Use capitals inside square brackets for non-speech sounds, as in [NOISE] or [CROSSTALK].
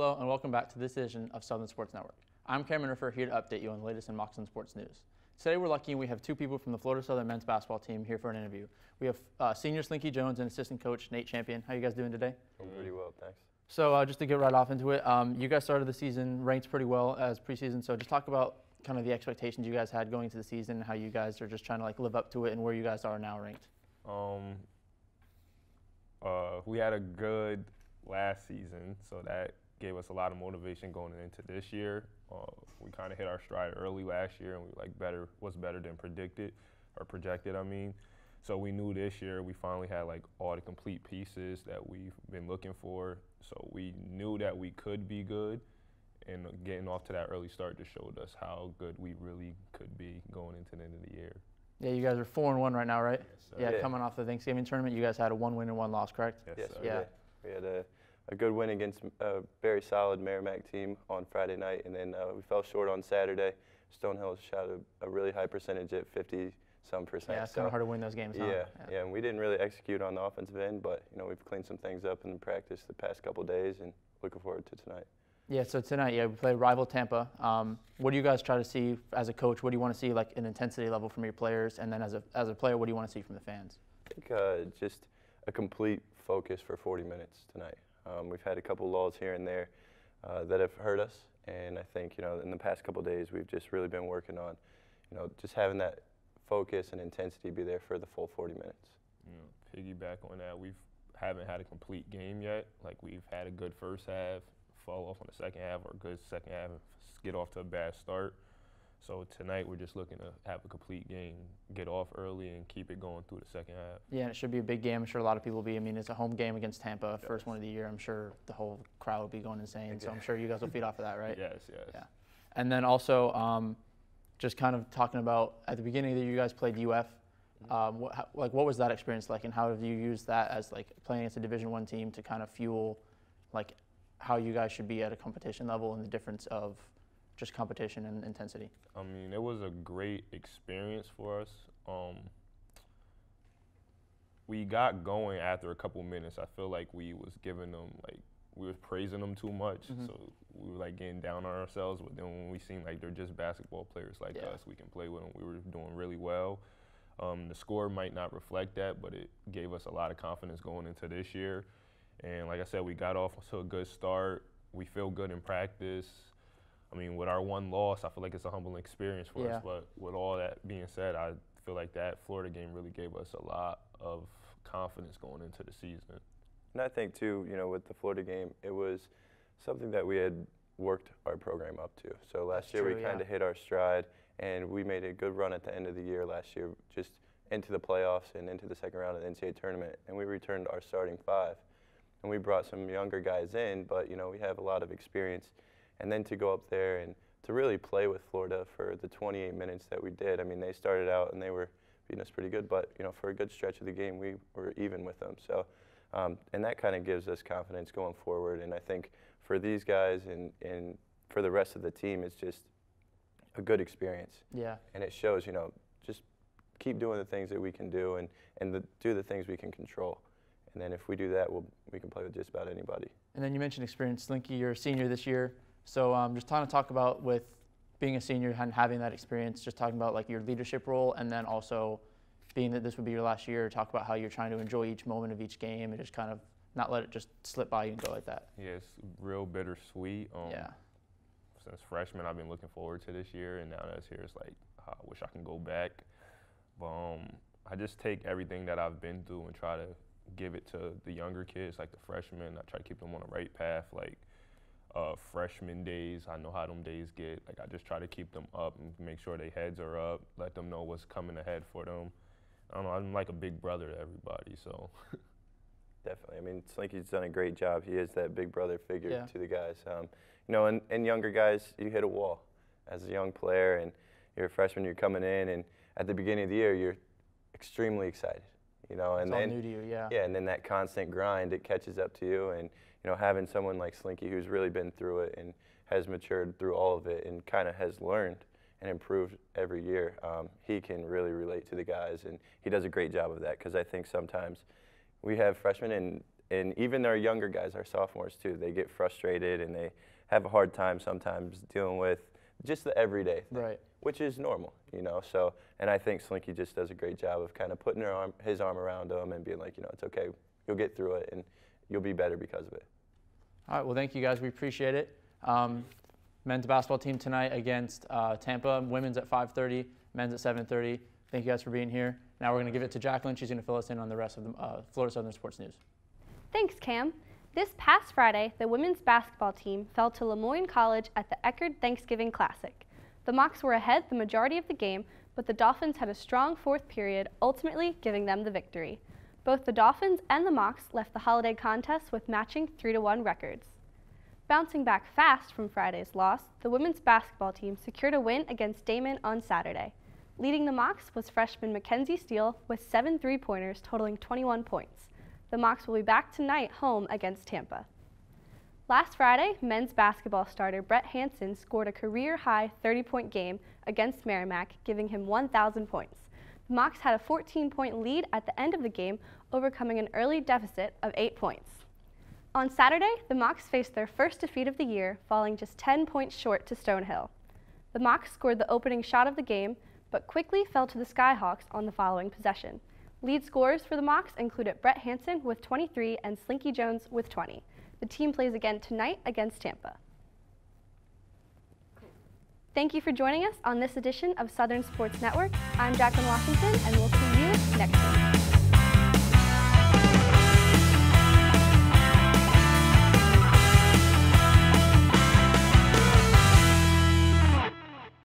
Hello, and welcome back to this edition of Southern Sports Network. I'm Cameron Riffer here to update you on the latest in Moccasin sports news. Today we're lucky and we have two people from the Florida Southern men's basketball team here for an interview. We have uh, senior Slinky Jones and assistant coach Nate Champion. How you guys doing today? I'm pretty well, thanks. So uh, just to get right off into it, um, you guys started the season ranked pretty well as preseason. So just talk about kind of the expectations you guys had going into the season, and how you guys are just trying to like live up to it, and where you guys are now ranked. Um, uh, we had a good last season, so that gave us a lot of motivation going into this year. Uh, we kind of hit our stride early last year, and we like better was better than predicted or projected. I mean, so we knew this year we finally had like all the complete pieces that we've been looking for. So we knew that we could be good, and getting off to that early start just showed us how good we really could be going into the end of the year. Yeah, you guys are four and one right now, right? Yes, sir. yeah, Yeah. coming off the Thanksgiving tournament, you guys had a one win and one loss, correct? Yes, Yes, sir. we Yeah. We had a, a good win against a very solid Merrimack team on Friday night, and then uh, we fell short on Saturday. Stonehill shot a, a really high percentage at 50 some percent. Yeah, it's kind of hard to win those games. huh? Yeah, yeah, and we didn't really execute on the offensive end, but you know we've cleaned some things up in practice the past couple days, and looking forward to tonight. Yeah, so tonight, yeah, we play rival Tampa. Um, what do you guys try to see as a coach? What do you want to see, like an intensity level from your players, and then as a as a player, what do you want to see from the fans? I think uh, just a complete focus for 40 minutes tonight. Um, we've had a couple lulls here and there uh, that have hurt us, and I think you know in the past couple days we've just really been working on, you know, just having that focus and intensity be there for the full 40 minutes. you know, piggyback on that, we've haven't had a complete game yet. Like we've had a good first half, fall off on the second half, or a good second half, get off to a bad start. So tonight we're just looking to have a complete game, get off early, and keep it going through the second half. Yeah, and it should be a big game. I'm sure a lot of people will be. I mean, it's a home game against Tampa, first one of the year. I'm sure the whole crowd will be going insane. So I'm sure you guys will feed off of that, right? [LAUGHS] Yes, yes. Yeah. And then also, um, just kind of talking about at the beginning year, you guys played UF. Um, what, how, like, what was that experience like, and how have you used that as like playing against a Division One team to kind of fuel, like, how you guys should be at a competition level and the difference of just competition and intensity? I mean, it was a great experience for us. Um, we got going after a couple minutes. I feel like we was giving them like we was praising them too much, Mhm. so we were like getting down on ourselves. But then when we seen like they're just basketball players like Yeah. us, we can play with them. We were doing really well. Um, the score might not reflect that, but it gave us a lot of confidence going into this year. And like I said, we got off to a good start. We feel good in practice. I mean, with our one loss, I feel like it's a humbling experience for Yeah. us. But with all that being said, I feel like that Florida game really gave us a lot of confidence going into the season. And I think too, you know, with the Florida game, it was something that we had worked our program up to. So last That's year true, we kind of hit our stride, and we made a good run at the end of the year last year, just into the playoffs and into the second round of the NCAA tournament. And we returned our starting five, and we brought some younger guys in, but you know we have a lot of experience. And then to go up there and to really play with Florida for the 28 minutes that we did. I mean, they started out and they were beating us pretty good, but you know for a good stretch of the game we were even with them. So. Um, and that kind of gives us confidence going forward. And I think for these guys and, and for the rest of the team, it's just a good experience. Yeah. And it shows, you know, just keep doing the things that we can do and, and the, do the things we can control. And then if we do that, we'll, we can play with just about anybody. And then you mentioned experience. Slinky, you're a senior this year. So um, just trying to talk about with being a senior and having that experience, just talking about like your leadership role and then also being that this would be your last year, talk about how you're trying to enjoy each moment of each game and just kind of not let it just slip by you and go like that. Yeah, it's real bittersweet. Um, yeah. Since freshman, I've been looking forward to this year, and now that's here, it's like I wish I can go back. But um, I just take everything that I've been through and try to give it to the younger kids, like the freshmen. I try to keep them on the right path, like uh, freshman days. I know how them days get. Like I just try to keep them up and make sure their heads are up, let them know what's coming ahead for them. I don't know. I'm like a big brother to everybody, so [LAUGHS] Definitely. I mean, Slinky's done a great job. He is that big brother figure Yeah. to the guys. Um, you know, and, and younger guys, you hit a wall as a young player, and you're a freshman. You're coming in, and at the beginning of the year, you're extremely excited. You know, and it's all then new to you, yeah. yeah, and then that constant grind it catches up to you, and you know, having someone like Slinky who's really been through it and has matured through all of it and kind of has learned and improved every year, um, he can really relate to the guys, and he does a great job of that because I think sometimes we have freshmen and and even our younger guys, our sophomores too, they get frustrated and they have a hard time sometimes dealing with just the everyday thing, Right. Which is normal, you know. So, and I think Slinky just does a great job of kind of putting her arm, his arm around him and being like, you know, it's okay, you'll get through it and you'll be better because of it. All right. Well, thank you guys. We appreciate it. Um, men's basketball team tonight against uh, Tampa. Women's at 5:30. Men's at 7:30. Thank you guys for being here. Now we're going to give it to Jacqueline. She's going to fill us in on the rest of the uh, Florida Southern sports news. Thanks, Cam. This past Friday, the women's basketball team fell to Le Moyne College at the Eckerd Thanksgiving Classic. The Mocs were ahead the majority of the game, but the Dolphins had a strong fourth period, ultimately giving them the victory. Both the Dolphins and the Mocs left the holiday contest with matching 3-1 records. Bouncing back fast from Friday's loss, the women's basketball team secured a win against Daemen on Saturday. Leading the Mocs was freshman Mackenzie Steele with seven three-pointers totaling 21 points. The Mocs will be back tonight home against Tampa. Last Friday, men's basketball starter Brett Hansen scored a career-high 30-point game against Merrimack, giving him 1,000 points. The Mocs had a 14-point lead at the end of the game, overcoming an early deficit of 8 points. On Saturday, the Mocs faced their first defeat of the year, falling just 10 points short to Stonehill. The Mocs scored the opening shot of the game, but quickly fell to the Skyhawks on the following possession. Lead scorers for the Mocs included Brett Hansen with 23 and Slinky Jones with 20. The team plays again tonight against Tampa. Thank you for joining us on this edition of Southern Sports Network. I'm Jacqueline Washington, and we'll see you next week.